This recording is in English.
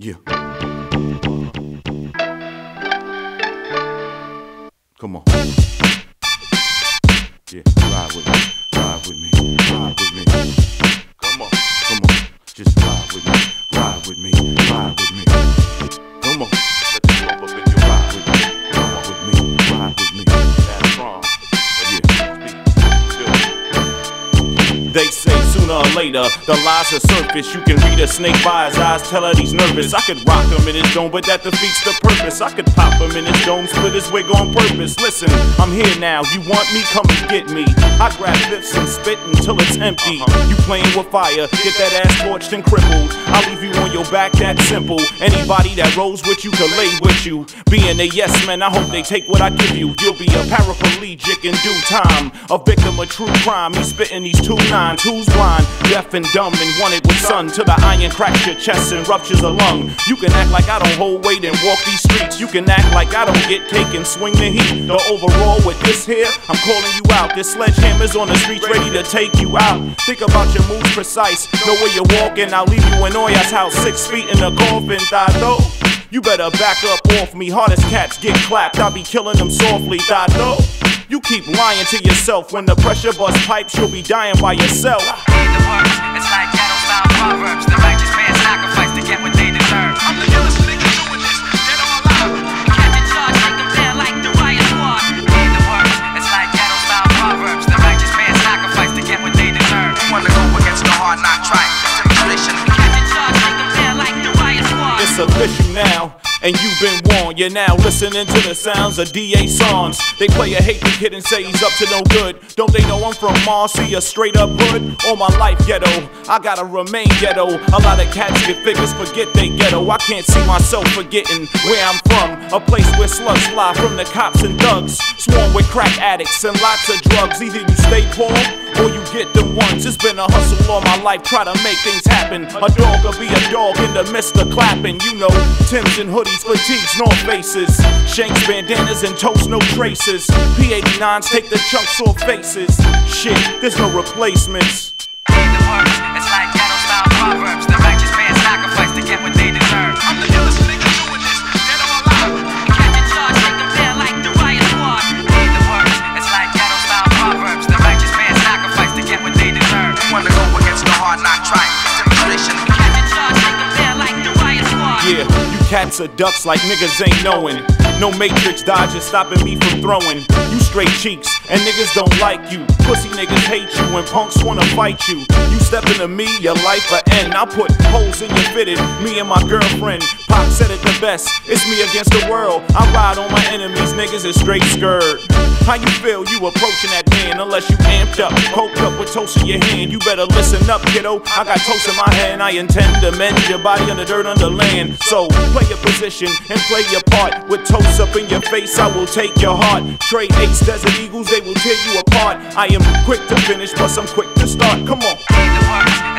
Yeah. Come on. Yeah, ride with me, ride with me, ride with me. Come on, come on, just ride with me, ride with me, ride with me. Sooner or later the lies will surface. You can read a snake by his eyes, tell her he's nervous. I could rock him in his dome, but that defeats the purpose. I could pop him in his dome, split his wig on purpose. Listen, I'm here now. You want me? Come and get me. I grab fifths and spit until it's empty. You playing with fire, get that ass torched and crippled. I'll leave you on your back, that simple. Anybody that rolls with you can lay with you. Being a yes man, I hope they take what I give you. You'll be a paraplegic in due time. A victim of true crime. He's spitting these two nines. Who's blind, deaf and dumb, and wanted with sun till the iron cracks your chest and ruptures a lung. You can act like I don't hold weight and walk these streets. You can act like I don't get cake and swing the heat. The overall with this here, I'm calling you out. This sledgehammer's on the streets ready to take you out. Think about your moves precise. Know where you're walking. I'll leave you in Oya's house, six feet in a coffin. Dado. You better back up off me. Hardest cats get clapped. I'll be killing them softly. Dado. You keep lying to yourself. When the pressure bust pipes, you'll be dying by yourself. Read the words, it's like ghetto style proverbs. The righteous man to get what they deserve. I'm the illest nigga doing this, dead or alive. Catch a charge, take down like the riot squad. Read the words, it's like ghetto style proverbs. The righteous man to get what they deserve. Wanna go against the hard knock track. Demonstration. Catch a charge, take down like the riot squad. It's official now, and you've been warned. You're now listening to the sounds of DA songs. They play a hate kid and say he's up to no good. Don't they know I'm from Marcy, a straight up hood? All my life ghetto, I gotta remain ghetto. A lot of cats get figures, forget they ghetto. I can't see myself forgetting where I'm from. A place where slugs fly from the cops and thugs. Swarm with crack addicts and lots of drugs. Either you stay poor or you get them ones. It's been a hustle all my life, try to make things happen. A dog will be a dog in the midst of clapping. You know, Tims and hoodies, fatigues, North faces. Shanks, bandanas, and toast, no traces. P89s take the chunks off faces. Shit, there's no replacements. The it's like ghetto style proverbs. The righteous man sacrifice to get what they deserve. Cats ducks like niggas ain't knowing. No matrix dodgers stopping me from throwing. You straight cheeks, and niggas don't like you. Pussy niggas hate you, and punks wanna fight you. You step into me, your life will end. I'll put holes in your fitted, me and my girlfriend. Pac said it the best, it's me against the world. I ride on my enemies, niggas is straight skirt. How you feel you approaching that man unless you amped up, coked up with toast in your hand? You better listen up, kiddo. I got toast in my hand, I intend to mend your body under dirt, under land. So play your position and play your part. With toast up in your face, I will take your heart. Trade ace, desert eagles, they will tear you apart. I am quick to finish, plus I'm quick to start. Come on.